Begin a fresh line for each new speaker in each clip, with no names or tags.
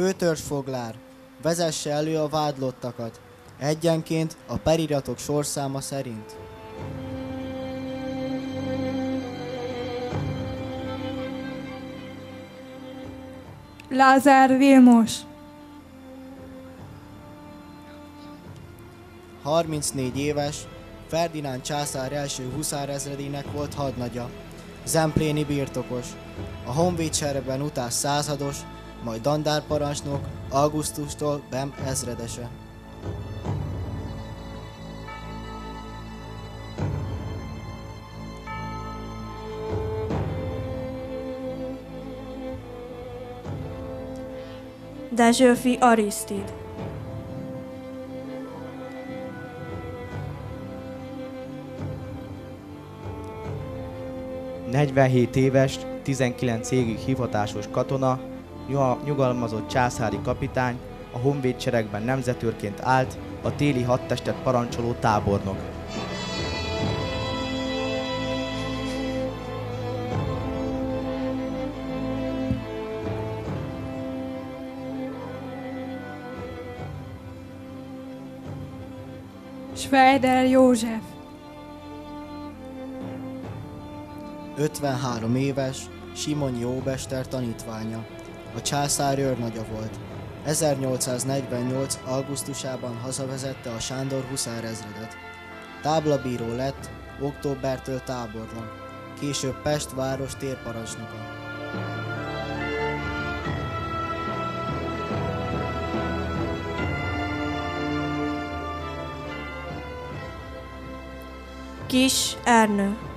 Főtörzsfoglár, vezesse elő a vádlottakat, egyenként a periratok sorszáma szerint.
Lázár Vilmos,
34 éves, Ferdinánd császár első huszárezredének volt hadnagya, Zempléni birtokos, a honvéd seregben utás százados, majd dandárparancsnok, augusztustól Bem ezredese.
Dezsőfi Arisztid.
Negyvenhét éves, 19 évig hivatásos katona, nyugalmazott császári kapitány, a honvédseregben nemzetőrként állt, a téli hadtestet parancsoló tábornok.
Schweider József,
53 éves, Simonyi Óbester tanítványa. A császár őrnagya volt. 1848. augusztusában hazavezette a Sándor huszárezredet. Táblabíró lett, októbertől tábornok. Később Pest város térparancsnoka.
Kis Ernő.
–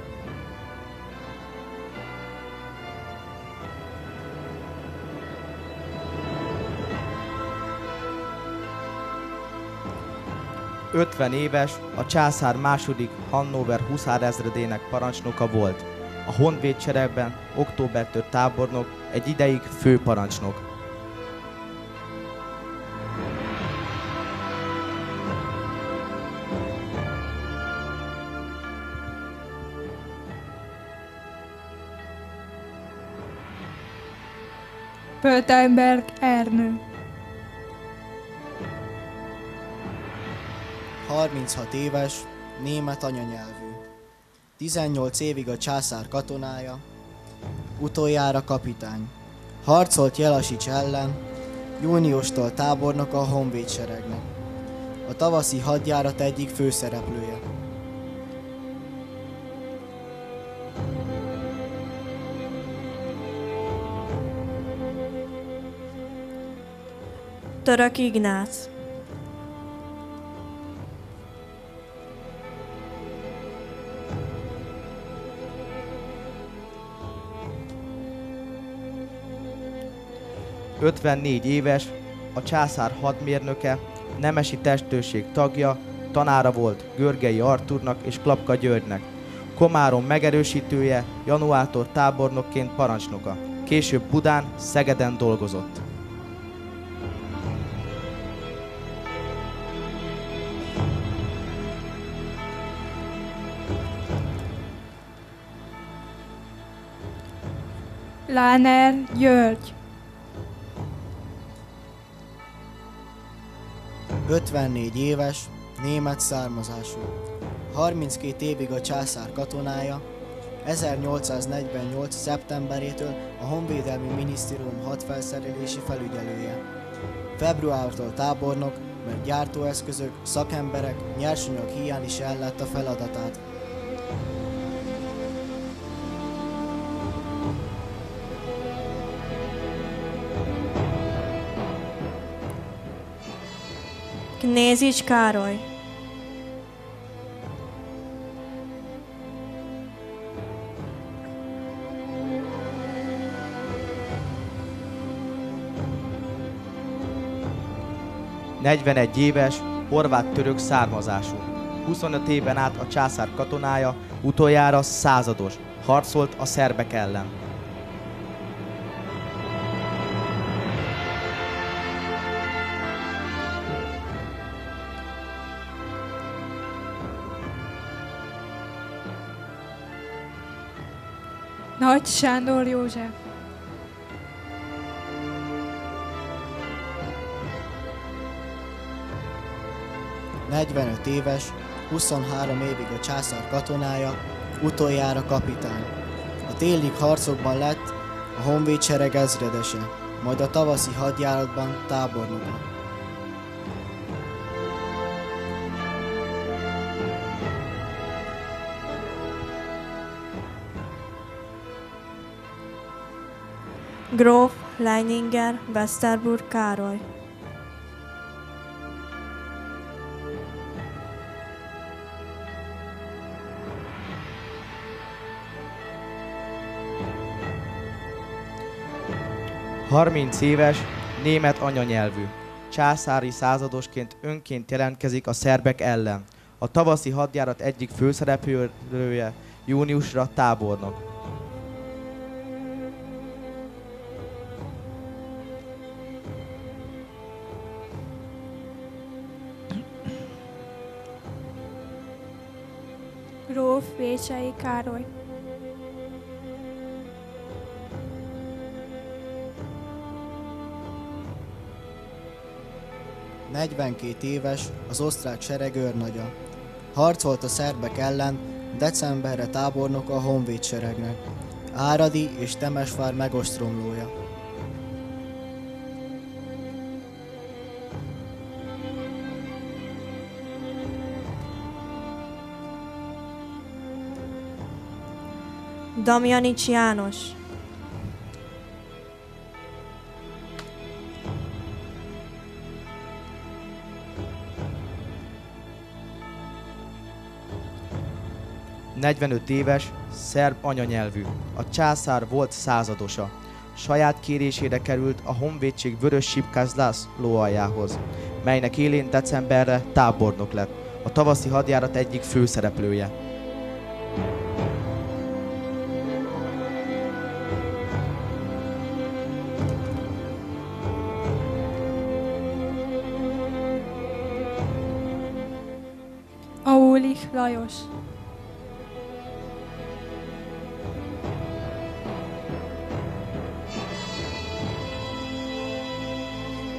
50 éves, a császár második Hannover huszárezredének parancsnoka volt. A honvédseregben októbertől tábornok, egy ideig főparancsnok.
Pöltenberg Ernő,
36 éves, német anyanyelvű. 18 évig a császár katonája, utoljára kapitány. Harcolt Jelasics ellen, júniustól tábornok a honvédseregnek. A tavaszi hadjárat egyik főszereplője.
Török Ignác.
– 54 éves, a császár hadmérnöke, nemesi testőrség tagja, tanára volt Görgei Artúrnak és Klapka Györgynek. Komárom megerősítője, januártól tábornokként parancsnoka. Később Budán, Szegeden dolgozott.
Láner György,
54 éves, német származású. 32 évig a császár katonája, 1848. szeptemberétől a Honvédelmi Minisztérium hadfelszerelési felügyelője. Februártól tábornok, mert gyártóeszközök, szakemberek, nyersanyag hiány is ellátta feladatát.
Knézics Károly.
– 41 éves, horvát-török származású. 25 éven át a császár katonája, utoljára százados, harcolt a szerbek ellen.
Nagy Sándor József.
Negyvenöt éves, 23 évig a császár katonája, utoljára kapitány. A téli harcokban lett a honvédsereg ezredese, majd a tavaszi hadjáratban tábornok.
Gróf Leininger Westerburg Károly.
Harminc éves, német anyanyelvű. Császári századosként önként jelentkezik a szerbek ellen. A tavaszi hadjárat egyik főszereplője júniusra tábornok.
Gróf Vécsei Károly.
– 42 éves, az osztrák sereg őrnagya. Harcolt a szerbek ellen, decemberre tábornoka a honvéd seregnek. Áradi és Temesvár megostromlója.
Damjanics János.
– 45 éves, szerb anyanyelvű. A császár volt századosa. Saját kérésére került a honvédség vörös sipkáz László melynek élén decemberre tábornok lett, a tavaszi hadjárat egyik főszereplője.
Lajos.
–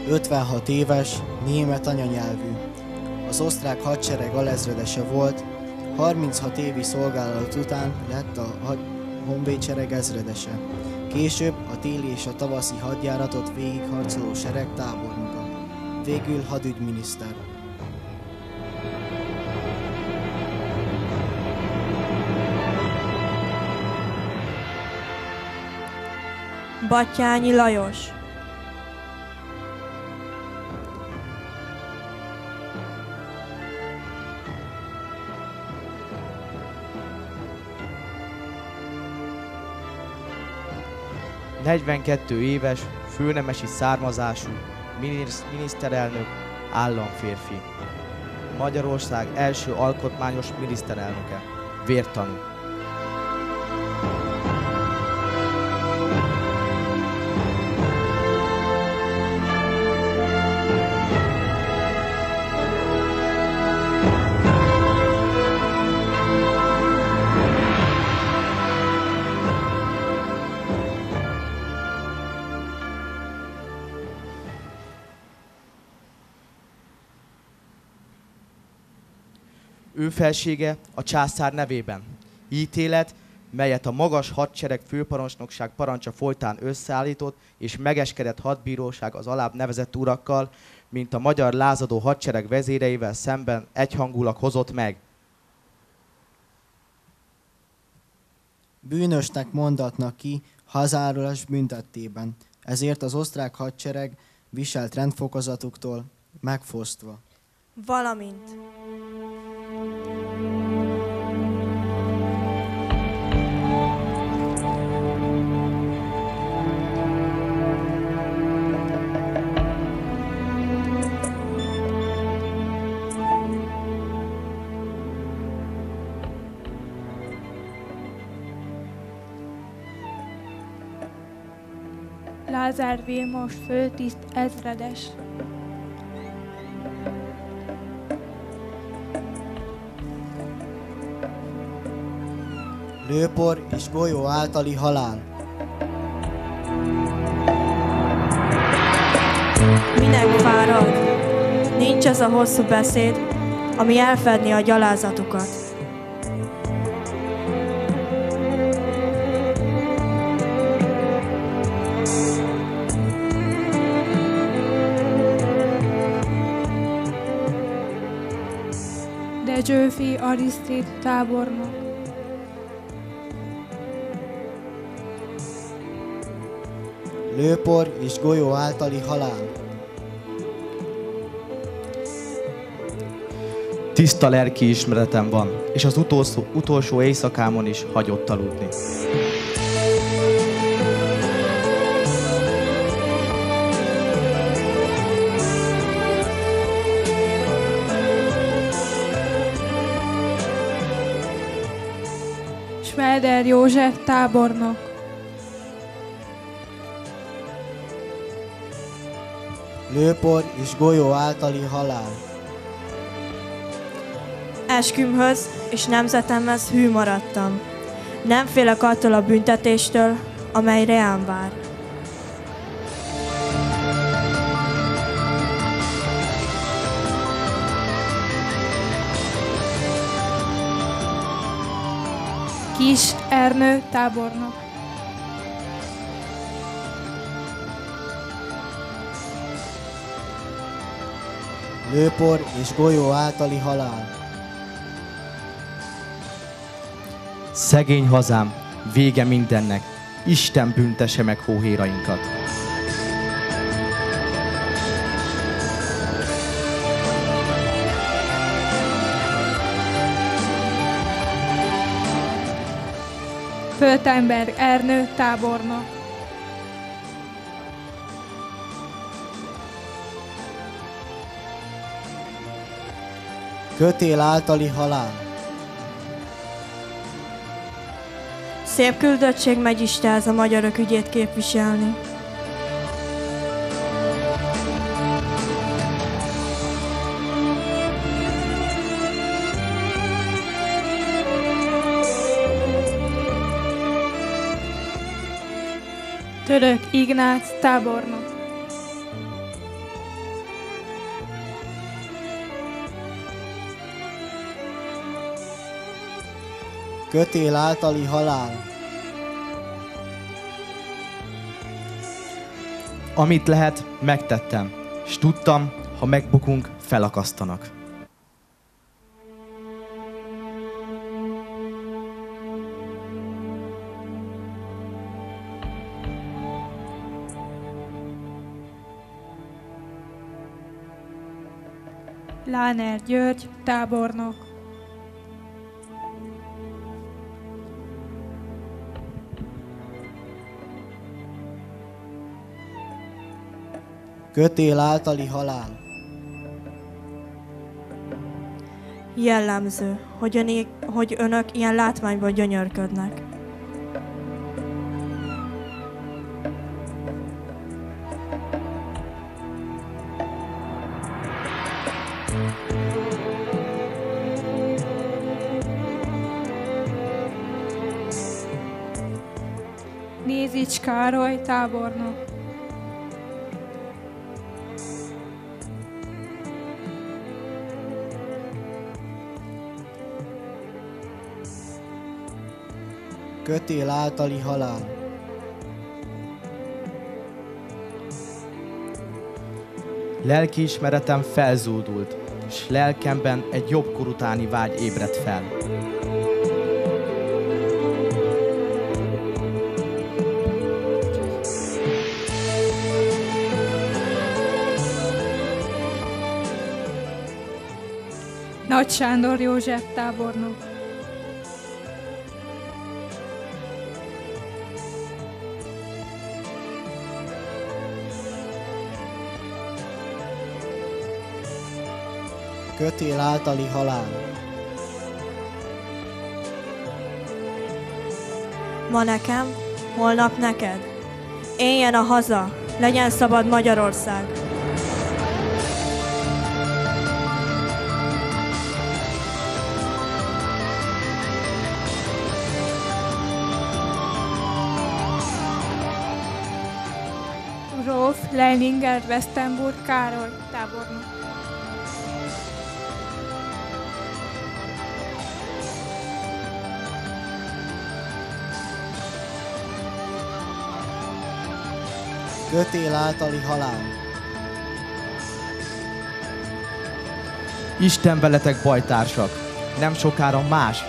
56 éves, német anyanyelvű. Az osztrák hadsereg alezredese volt, 36 évi szolgálat után lett a honvédsereg ezredese. Később a téli és a tavaszi hadjáratot végigharcoló sereg tábornoka. Végül hadügyminiszter.
Batyányi Lajos.
– 42 éves, főnemesi származású, minisz- miniszterelnök, államférfi. Magyarország első alkotmányos miniszterelnöke. Vértanú. Felsége a császár nevében. Ítélet, melyet a magas hadsereg főparancsnokság parancsa folytán összeállított, és megeskedett hadbíróság az alább nevezett urakkal, mint a magyar lázadó hadsereg vezéreivel szemben egyhangulag hozott meg.
Bűnösnek mondatnak ki hazárulás büntettében, ezért az osztrák hadsereg viselt rendfokozatuktól megfosztva.
Valamint.
Lázár Vilmos főtiszt ezredes.
Lőpor és golyó általi halál.
Minek fárad? Nincs ez a hosszú beszéd. ami elfedni a gyalázatukat.
Dezsőfi Arisztid tábornok.
Lőpor és golyó általi halál.
Tiszta lelki ismeretem van, és az utolsó, utolsó éjszakámon is hagyott aludni.
Schmelder József tábornok.
Lőpor és golyó általi halál.
Eskümhöz és nemzetemhez hű maradtam. Nem félek attól a büntetéstől, amely reám vár.
Kis Ernő tábornok.
Lőpor és golyó általi halál.
Szegény hazám, vége mindennek, Isten büntesse meg hóhérainkat.
Föltemberg Ernő tábornok.
Kötél általi halál.
Szép küldöttség megy Istenhez a magyarok ügyét képviselni.
Ignác tábornok.
Kötél általi halál.
Amit lehet, megtettem, és tudtam, ha megbukunk, felakasztanak.
Láner György tábornok.
Kötél általi halál.
Jellemző, hogy, önék, hogy önök ilyen látványból gyönyörködnek.
Károly tábornok.
Kötél általi halál.
Lelkiismeretem felzúdult, és lelkemben egy jobbkor utáni vágy ébredt fel.
Nagy Sándor József tábornok.
Kötél általi halál.
Ma nekem, holnap neked. Éljen a haza, legyen szabad Magyarország.
Leininger Westenburg Károly tábornok.
Kötél általi halál.
Isten veletek bajtársak, nem sokára más,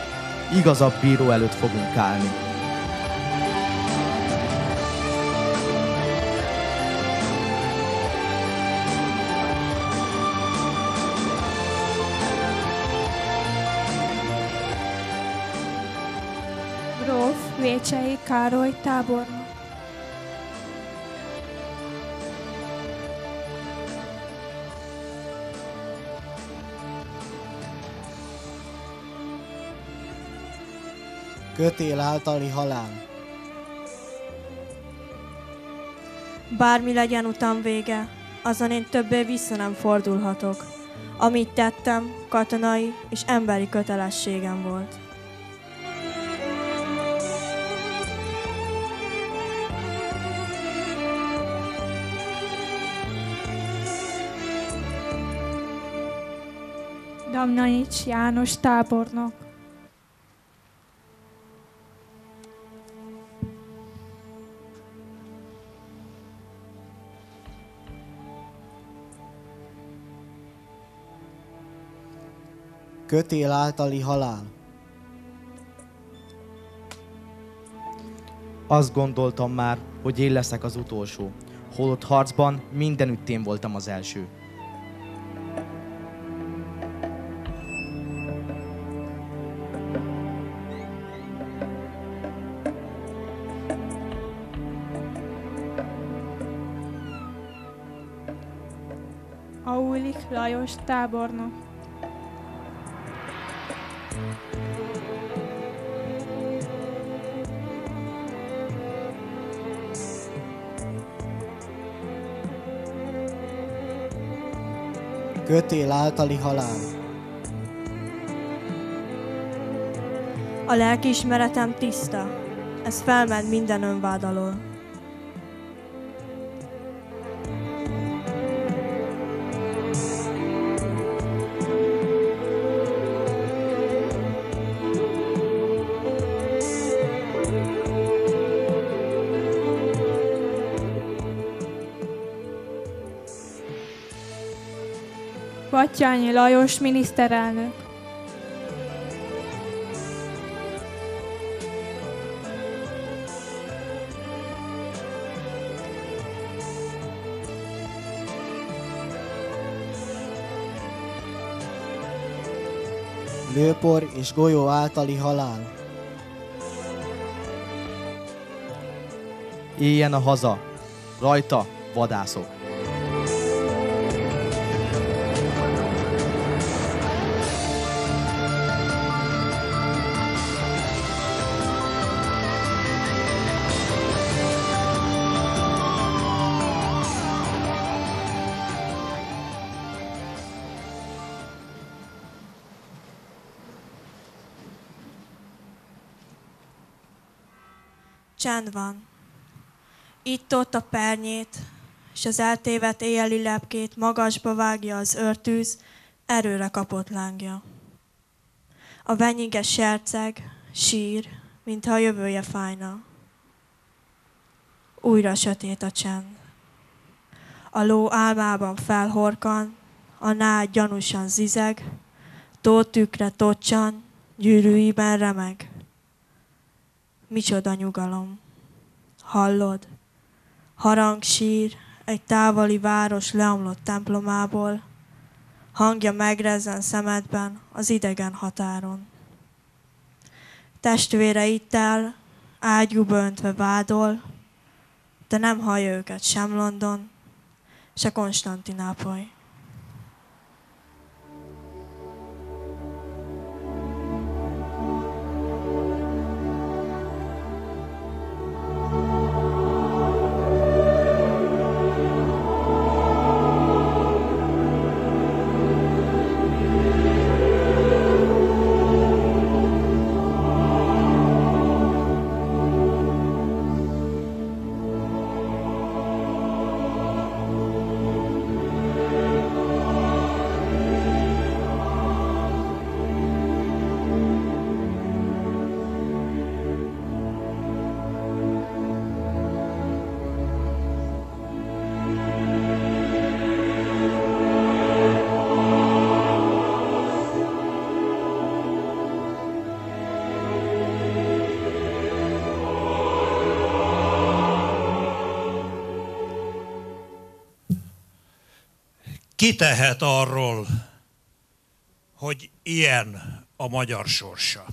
igazabb bíró előtt fogunk állni.
Károly tábornok.
Kötél általi halál.
Bármi legyen utam vége, azon én többé vissza nem fordulhatok. Amit tettem, katonai és emberi kötelességem volt.
Damnanics János tábornok.
Kötél általi halál.
Azt gondoltam már, hogy én leszek az utolsó. Holott harcban mindenütt én voltam az első.
Aulik Lajos tábornok.
Kötél általi halál.
A lelkiismeretem tiszta. Ez felment minden önvád alól.
Battyányi Lajos miniszterelnök.
Lőpor és golyó általi halál.
Éljen a haza, rajta vadászok.
Csend van. Itt-ott a pernyét, és az eltévedt éjjeli lepkét magasba vágja az örtűz, erőre kapott lángja. A venyinges serceg, sír, mintha a jövője fájna. Újra sötét a csend. A ló álmában felhorkan, a nád gyanúsan zizeg, tótükre tocsan, gyűrűiben remeg. Micsoda nyugalom. Hallod? Harang sír egy távoli város leomlott templomából, hangja megrezzen szemedben az idegen határon. Testvére itt el, ágyúba öntve vádol, de nem hallja őket sem London, se Konstantinápoly.
Ki tehet arról, hogy ilyen a magyar sorsa?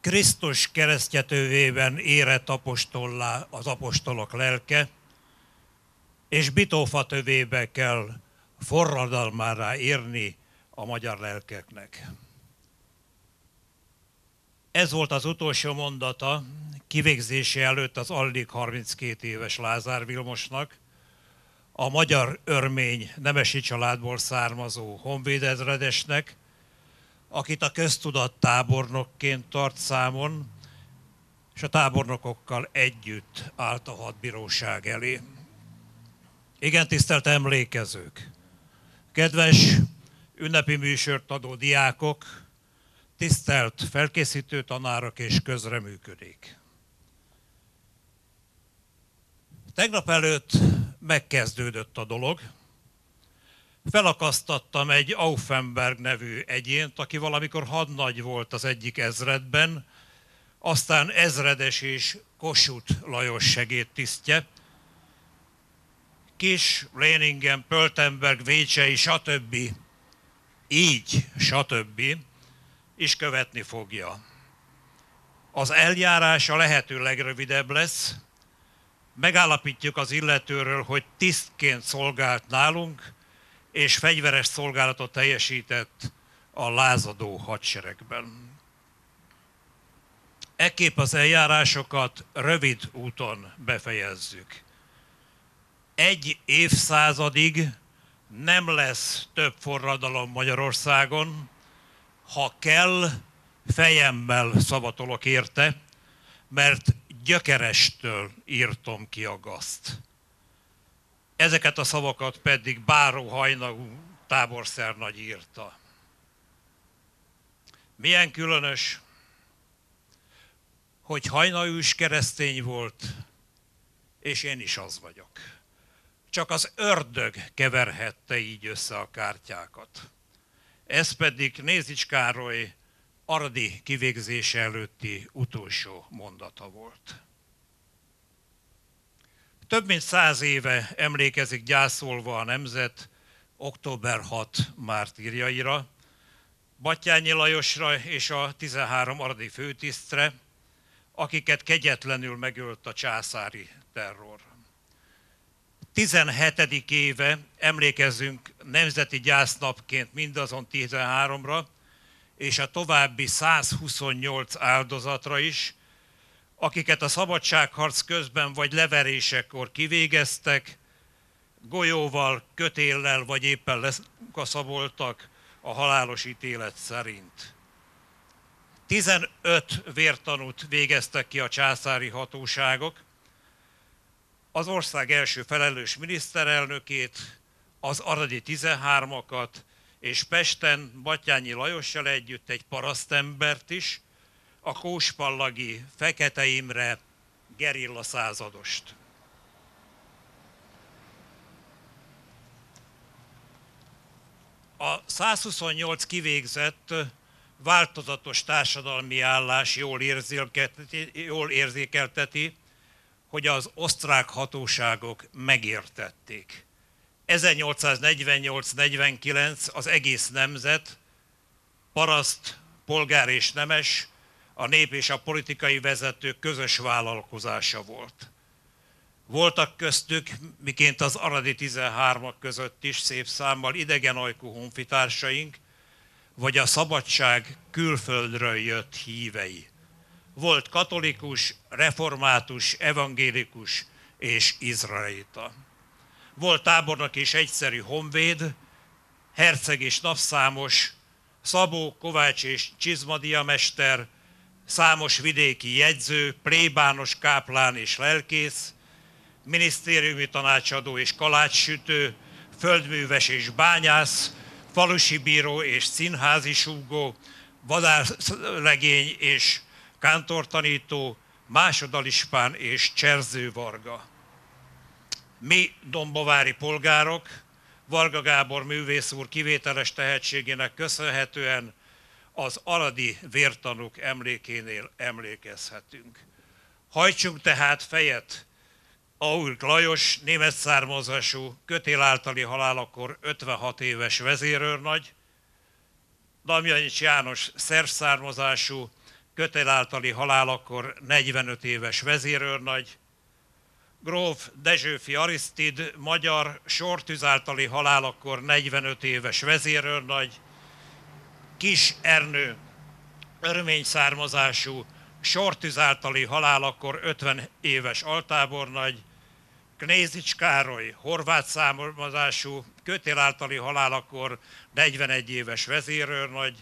Krisztus keresztjetővében érett apostollá az apostolok lelke, és Bitófa tövébe kell forradalmára érni a magyar lelkeknek. Ez volt az utolsó mondata kivégzése előtt az alig 32 éves Lázár Vilmosnak, a magyar örmény nemesi családból származó honvédezredesnek, akit a köztudat tábornokként tart számon, és a tábornokokkal együtt állt a hadbíróság elé. Igen, tisztelt emlékezők! Kedves ünnepi műsort adó diákok, tisztelt felkészítő tanárok és közreműködék! Tegnap előtt megkezdődött a dolog. Felakasztattam egy Aufenberg nevű egyént, aki valamikor hadnagy volt az egyik ezredben, aztán ezredes és Kossuth Lajos segédtisztje. Kis, Léningen, Pöltenberg, Vécsei, stb. Így, stb. is követni fogja. Az eljárás a lehető legrövidebb lesz, megállapítjuk az illetőről, hogy tisztként szolgált nálunk, és fegyveres szolgálatot teljesített a lázadó hadseregben. Ekképp az eljárásokat rövid úton befejezzük. Egy évszázadig nem lesz több forradalom Magyarországon, ha kell, fejemmel szavatolok érte, mert gyökerestől írtom ki a gaszt. Ezeket a szavakat pedig Báró hajnagú táborszernagy írta. Milyen különös, hogy hajnalűs keresztény volt, és én is az vagyok. Csak az ördög keverhette így össze a kártyákat. Ez pedig Nézics Károly Aradi kivégzése előtti utolsó mondata volt. Több mint száz éve emlékezik gyászolva a nemzet október 6 mártírjaira, Batyányi Lajosra és a 13 aradi főtisztre, akiket kegyetlenül megölt a császári terror. 17. éve emlékezzünk nemzeti gyásznapként mindazon 13-ra, és a további 128 áldozatra is, akiket a szabadságharc közben vagy leverésekor kivégeztek, golyóval, kötéllel vagy éppen lekaszaboltak a halálos ítélet szerint. 15 vértanút végeztek ki a császári hatóságok, az ország első felelős miniszterelnökét, az aradi 13-akat, és Pesten Batyányi Lajossal együtt egy parasztembert is, a Kóspallagi Fekete Imre gerilla századost. A 128 kivégzett változatos társadalmi állás jól, jól érzékelteti, hogy az osztrák hatóságok megértették. 1848-49 az egész nemzet, paraszt, polgár és nemes, a nép és a politikai vezetők közös vállalkozása volt. Voltak köztük, miként az aradi 13-ak között is szép számmal idegen ajkú honfitársaink, vagy a szabadság külföldről jött hívei. Volt katolikus, református, evangélikus és izraelita. Volt tábornok és egyszerű honvéd, herceg és napszámos, Szabó, Kovács és Csizmadia mester, számos vidéki jegyző, plébános, káplán és lelkész, minisztériumi tanácsadó és kalácssütő, földműves és bányász, falusi bíró és színházi súgó, vadászlegény és kántortanító, másodalispán és cserzővarga. Mi dombovári polgárok, Varga Gábor művész úr kivételes tehetségének köszönhetően az aradi vértanúk emlékénél emlékezhetünk. Hajtsunk tehát fejet. Aurk Lajos, német származású, kötél általi halálakor 56 éves vezérőrnagy, Damjanics János szerb származású, kötél általi halálakor 45 éves vezérőrnagy, Gróf Dezsőfi Arisztid, magyar, sortűz általi halálakor 45 éves vezérőrnagy, Kis Ernő, örmény származású, sortűz általi halálakor 50 éves altábornagy, Knézics Károly, horvát származású, kötél általi halálakor 41 éves vezérőrnagy,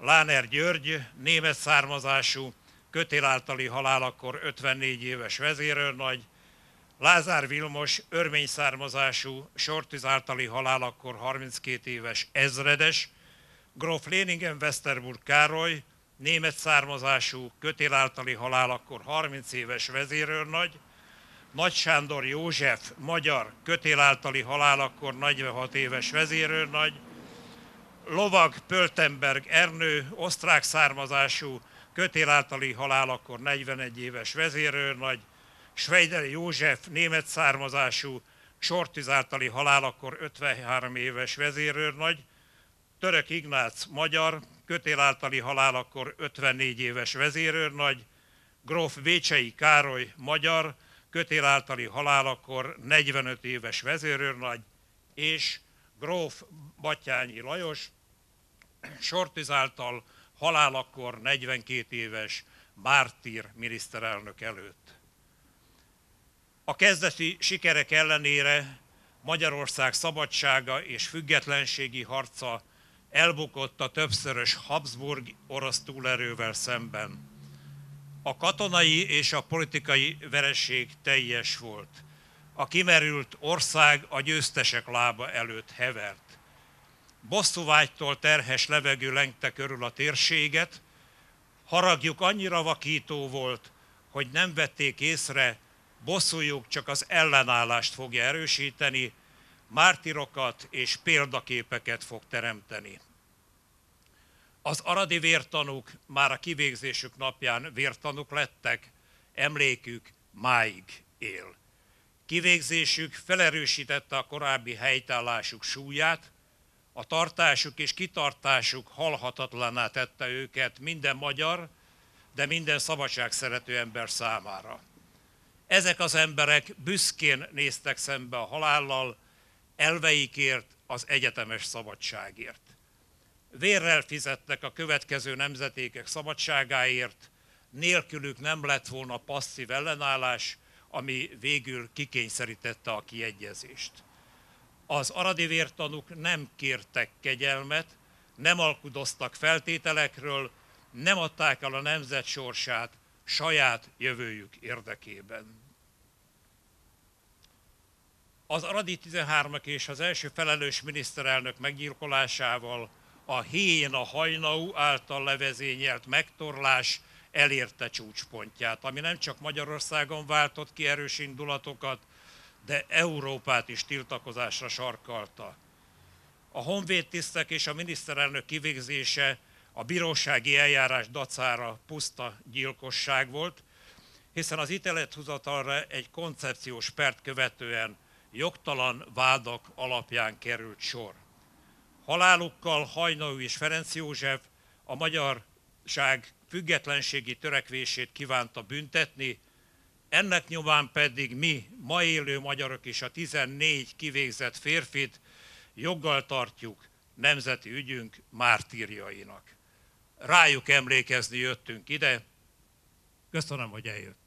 Láner György, német származású, kötél általi halálakor 54 éves vezérőrnagy, Lázár Vilmos, örmény származású, sortűz általi halálakor 32 éves ezredes, Gróf Léningen Westerburg Károly, német származású, kötél általi halálakor 30 éves vezérőrnagy, Nagy Sándor József, magyar, kötél általi halálakor 46 éves vezérőrnagy, Lovag Pöltenberg Ernő, osztrák származású, kötél általi halálakor 41 éves vezérőrnagy, Schweider József, német származású, sortűz általi halálakor 53 éves vezérőrnagy, Török Ignác, magyar, kötél általi halálakor 54 éves vezérőrnagy, gróf Vécsei Károly, magyar, kötél általi halálakor 45 éves vezérőrnagy, és gróf Batyányi Lajos, sortűz által halálakor 42 éves mártír miniszterelnök előtt. A kezdeti sikerek ellenére Magyarország szabadsága és függetlenségi harca elbukott a többszörös Habsburg orosz túlerővel szemben. A katonai és a politikai vereség teljes volt. A kimerült ország a győztesek lába előtt hevert. Bosszúvágytól terhes levegő lengte körül a térséget, haragjuk annyira vakító volt, hogy nem vették észre, bosszújuk csak az ellenállást fogja erősíteni, mártirokat és példaképeket fog teremteni. Az aradi vértanúk már a kivégzésük napján vértanúk lettek, emlékük máig él. Kivégzésük felerősítette a korábbi helytállásuk súlyát, a tartásuk és kitartásuk halhatatlaná tette őket minden magyar, de minden szabadságszerető ember számára. Ezek az emberek büszkén néztek szembe a halállal, elveikért, az egyetemes szabadságért. Vérrel fizettek a következő nemzetékek szabadságáért, nélkülük nem lett volna passzív ellenállás, ami végül kikényszerítette a kiegyezést. Az aradi vértanúk nem kértek kegyelmet, nem alkudoztak feltételekről, nem adták el a nemzet sorsát saját jövőjük érdekében. Az Aradi 13-ak és az első felelős miniszterelnök meggyilkolásával a a hajnau által levezényelt megtorlás elérte csúcspontját, ami nem csak Magyarországon váltott ki erős indulatokat, de Európát is tiltakozásra sarkalta. A honvédtisztek és a miniszterelnök kivégzése a bírósági eljárás dacára puszta gyilkosság volt, hiszen az ítélethozatalra egy koncepciós pert követően jogtalan vádak alapján került sor. Halálukkal Hajnau és Ferenc József a magyarság függetlenségi törekvését kívánta büntetni, ennek nyomán pedig mi, ma élő magyarok és a 14 kivégzett férfit joggal tartjuk nemzeti ügyünk mártírjainak. Rájuk emlékezni jöttünk ide. Köszönöm, hogy eljött.